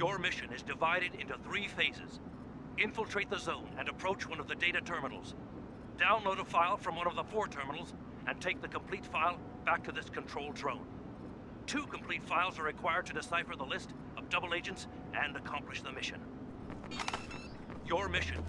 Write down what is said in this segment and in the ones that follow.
Your mission is divided into three phases. Infiltrate the zone and approach one of the data terminals. Download a file from one of the four terminals and take the complete file back to this control drone. Two complete files are required to decipher the list of double agents and accomplish the mission. Your mission.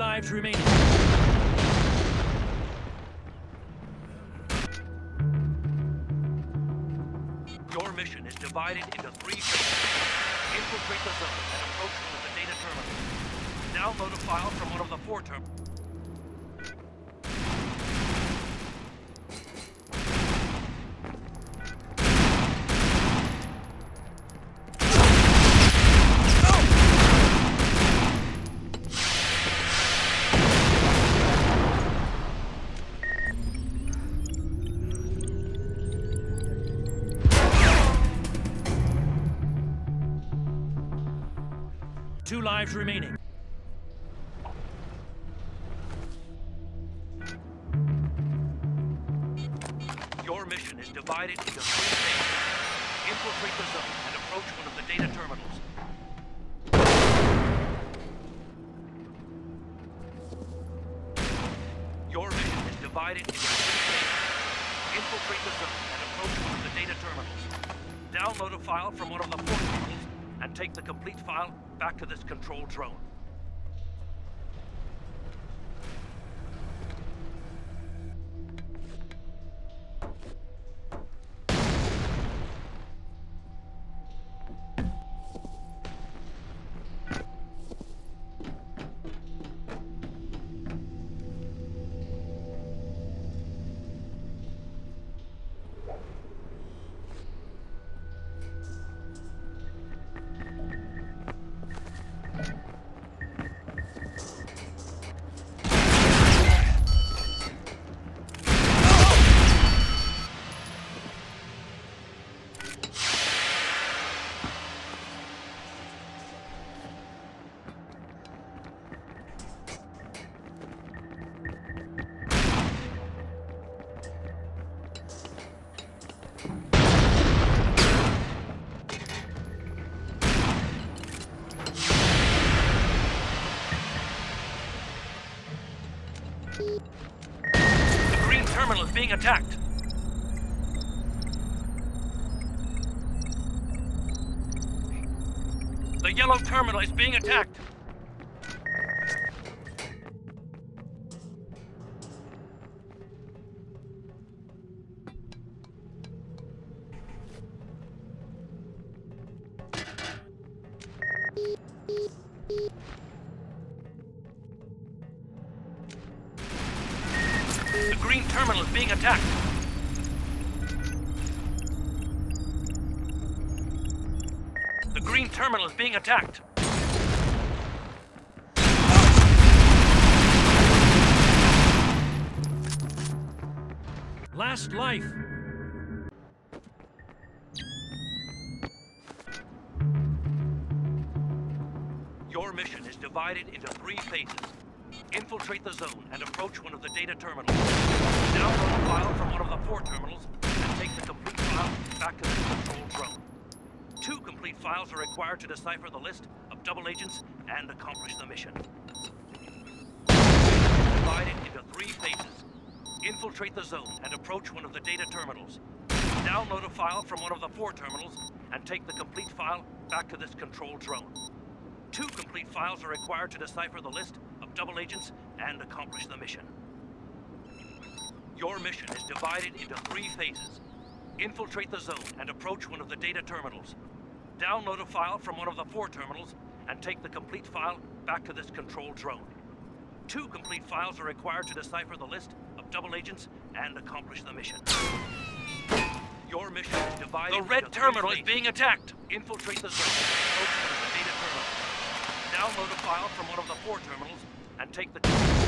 Lives remaining. Your mission is divided into three phases. Infiltrate the zone and approach of the data terminals. Download a file from one of the four terminals. Two lives remaining. Your mission is divided into three phases. Infiltrate the zone and approach one of the data terminals. Your mission is divided into three phases. Infiltrate the zone and approach one of the data terminals. Download a file from one of the four and take the complete file back to this control drone. Attacked. The yellow terminal is being attacked. Terminal is being attacked. The green terminal is being attacked. Last life. Your mission is divided into three phases. Infiltrate the zone and approach one of the data terminals. Download a file from one of the four terminals and take the complete file back to the control drone. Two complete files are required to decipher the list of double agents and accomplish the mission. Divided into three phases. Infiltrate the zone and approach one of the data terminals. Download a file from one of the four terminals and take the complete file back to this control drone. Two complete files are required to decipher the list double agents and accomplish the mission. Your mission is divided into three phases. Infiltrate the zone and approach one of the data terminals. Download a file from one of the four terminals and take the complete file back to this control drone. Two complete files are required to decipher the list of double agents and accomplish the mission. Your mission is divided The red terminal is is being attacked. Infiltrate the zone and approach one of the data terminals. Download a file from one of the four terminals and take the...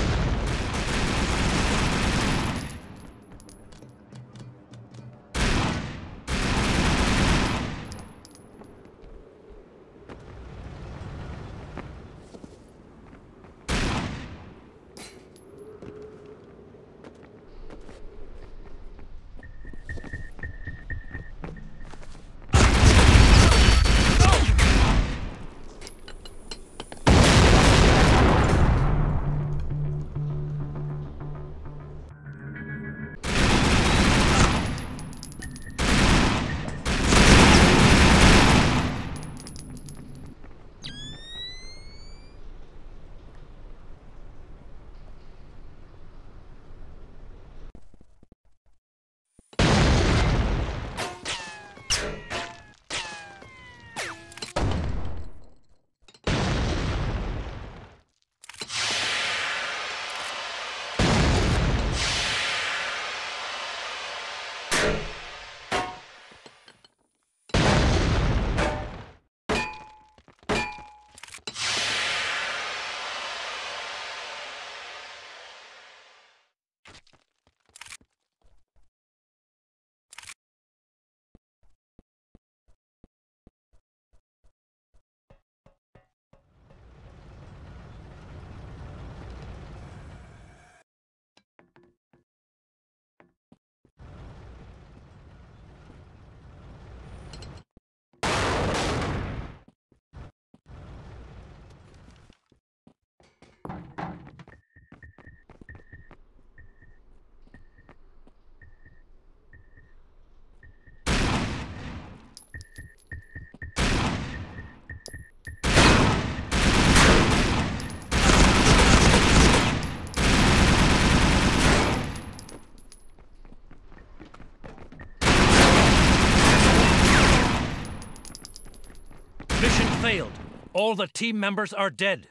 Failed. All the team members are dead.